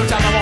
Escuchamos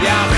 Yeah,